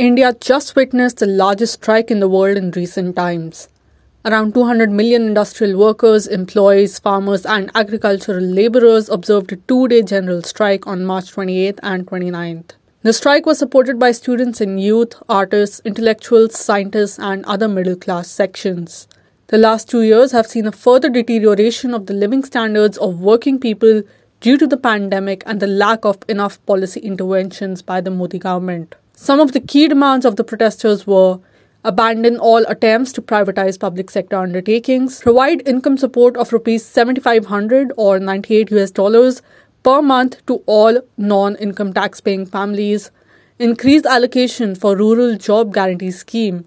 India just witnessed the largest strike in the world in recent times. Around 200 million industrial workers, employees, farmers, and agricultural laborers observed a two day general strike on March 28th and 29th. The strike was supported by students and youth, artists, intellectuals, scientists, and other middle class sections. The last two years have seen a further deterioration of the living standards of working people due to the pandemic and the lack of enough policy interventions by the Modi government. Some of the key demands of the protesters were abandon all attempts to privatize public sector undertakings, provide income support of rupees 7500 or 98 US dollars per month to all non-income tax paying families, increase allocation for rural job guarantee scheme,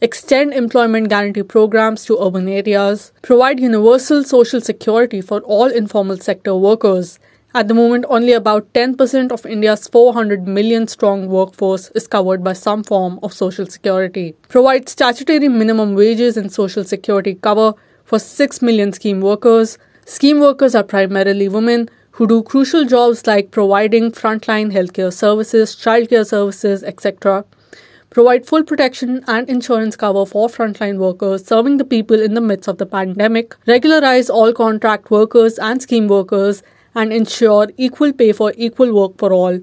extend employment guarantee programs to urban areas, provide universal social security for all informal sector workers, at the moment, only about 10% of India's 400 million strong workforce is covered by some form of social security. Provide statutory minimum wages and social security cover for 6 million scheme workers. Scheme workers are primarily women who do crucial jobs like providing frontline healthcare services, childcare services, etc. Provide full protection and insurance cover for frontline workers serving the people in the midst of the pandemic. Regularize all contract workers and scheme workers and ensure equal pay for equal work for all.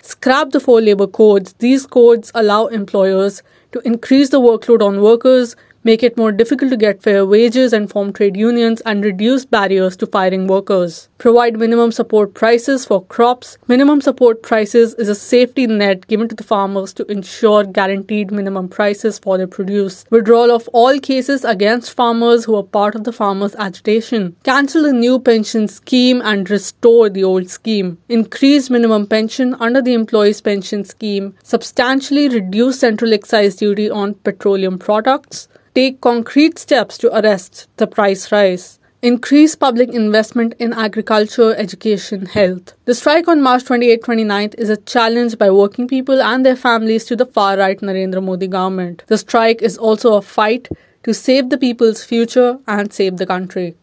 Scrap the four labor codes. These codes allow employers to increase the workload on workers, make it more difficult to get fair wages and form trade unions, and reduce barriers to firing workers. Provide minimum support prices for crops. Minimum support prices is a safety net given to the farmers to ensure guaranteed minimum prices for their produce. Withdrawal of all cases against farmers who are part of the farmers' agitation. Cancel the new pension scheme and restore the old scheme. Increase minimum pension under the employees' pension scheme. Substantially reduce central excise duty on petroleum products take concrete steps to arrest the price rise. Increase public investment in agriculture, education, health. The strike on March 28 29th is a challenge by working people and their families to the far right Narendra Modi government. The strike is also a fight to save the people's future and save the country.